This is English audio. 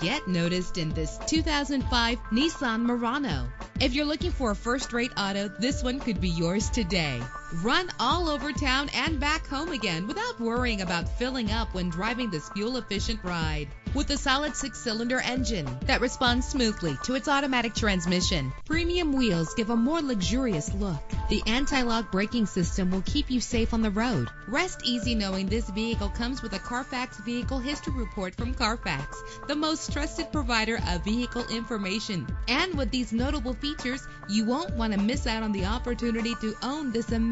Get noticed in this 2005 Nissan Murano. If you're looking for a first-rate auto, this one could be yours today. Run all over town and back home again without worrying about filling up when driving this fuel-efficient ride. With a solid six-cylinder engine that responds smoothly to its automatic transmission, premium wheels give a more luxurious look. The anti-lock braking system will keep you safe on the road. Rest easy knowing this vehicle comes with a Carfax Vehicle History Report from Carfax, the most trusted provider of vehicle information. And with these notable features, you won't want to miss out on the opportunity to own this